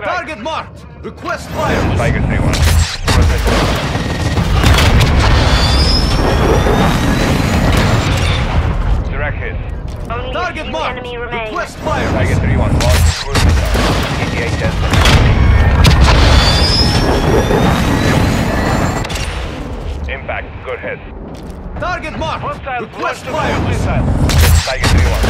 strike. Target marked. Request fire. Tiger say one. Direct hit. Only Target marked. Enemy remains. Request fire. Tiger 3 1. Lost cruise missile. ETA test. Impact. Good hit. Target marked. Hostile. Request fire. Missile. Tiger 3 1.